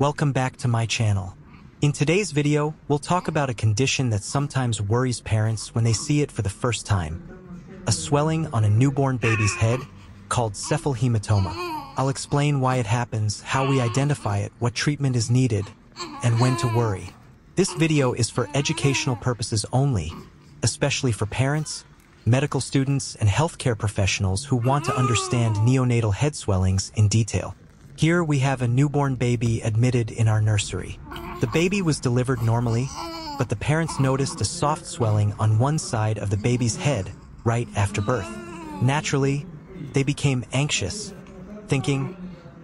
welcome back to my channel. In today's video, we'll talk about a condition that sometimes worries parents when they see it for the first time. A swelling on a newborn baby's head called cephalhematoma. I'll explain why it happens, how we identify it, what treatment is needed, and when to worry. This video is for educational purposes only, especially for parents, medical students, and healthcare professionals who want to understand neonatal head swellings in detail. Here we have a newborn baby admitted in our nursery. The baby was delivered normally, but the parents noticed a soft swelling on one side of the baby's head right after birth. Naturally, they became anxious, thinking,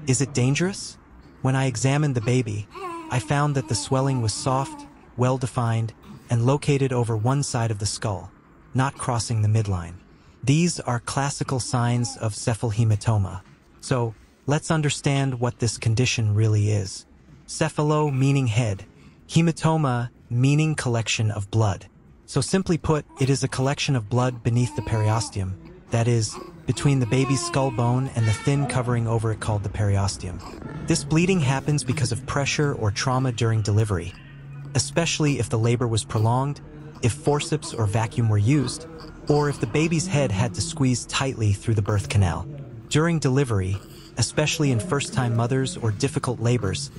is it dangerous? When I examined the baby, I found that the swelling was soft, well-defined, and located over one side of the skull, not crossing the midline. These are classical signs of cephalhematoma. So, let's understand what this condition really is. Cephalo meaning head, hematoma meaning collection of blood. So simply put, it is a collection of blood beneath the periosteum, that is, between the baby's skull bone and the thin covering over it called the periosteum. This bleeding happens because of pressure or trauma during delivery, especially if the labor was prolonged, if forceps or vacuum were used, or if the baby's head had to squeeze tightly through the birth canal. During delivery, especially in first-time mothers or difficult labors,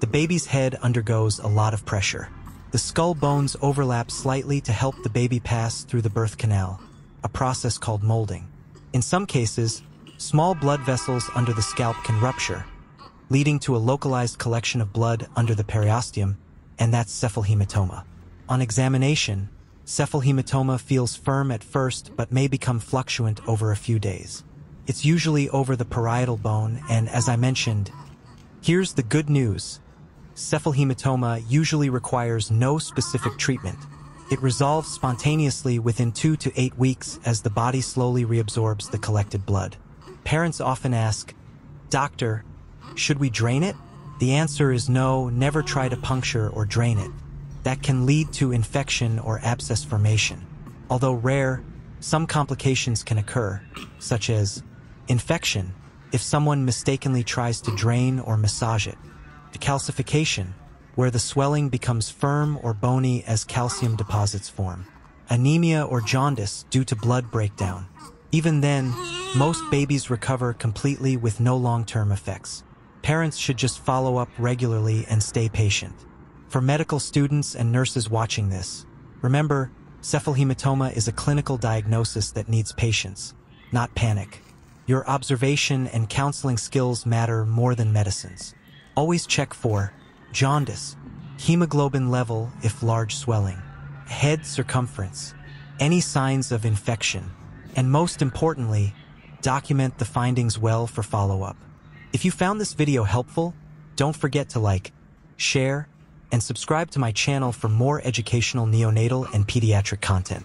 the baby's head undergoes a lot of pressure. The skull bones overlap slightly to help the baby pass through the birth canal, a process called molding. In some cases, small blood vessels under the scalp can rupture, leading to a localized collection of blood under the periosteum and that's cephalhematoma. On examination, cephalhematoma feels firm at first but may become fluctuant over a few days. It's usually over the parietal bone, and as I mentioned, here's the good news. Cephalhematoma usually requires no specific treatment. It resolves spontaneously within two to eight weeks as the body slowly reabsorbs the collected blood. Parents often ask, Doctor, should we drain it? The answer is no, never try to puncture or drain it. That can lead to infection or abscess formation. Although rare, some complications can occur, such as infection, if someone mistakenly tries to drain or massage it, calcification, where the swelling becomes firm or bony as calcium deposits form, anemia or jaundice due to blood breakdown. Even then, most babies recover completely with no long-term effects. Parents should just follow up regularly and stay patient. For medical students and nurses watching this, remember, cephalhematoma is a clinical diagnosis that needs patience, not panic. Your observation and counseling skills matter more than medicines. Always check for jaundice, hemoglobin level if large swelling, head circumference, any signs of infection, and most importantly, document the findings well for follow-up. If you found this video helpful, don't forget to like, share, and subscribe to my channel for more educational neonatal and pediatric content.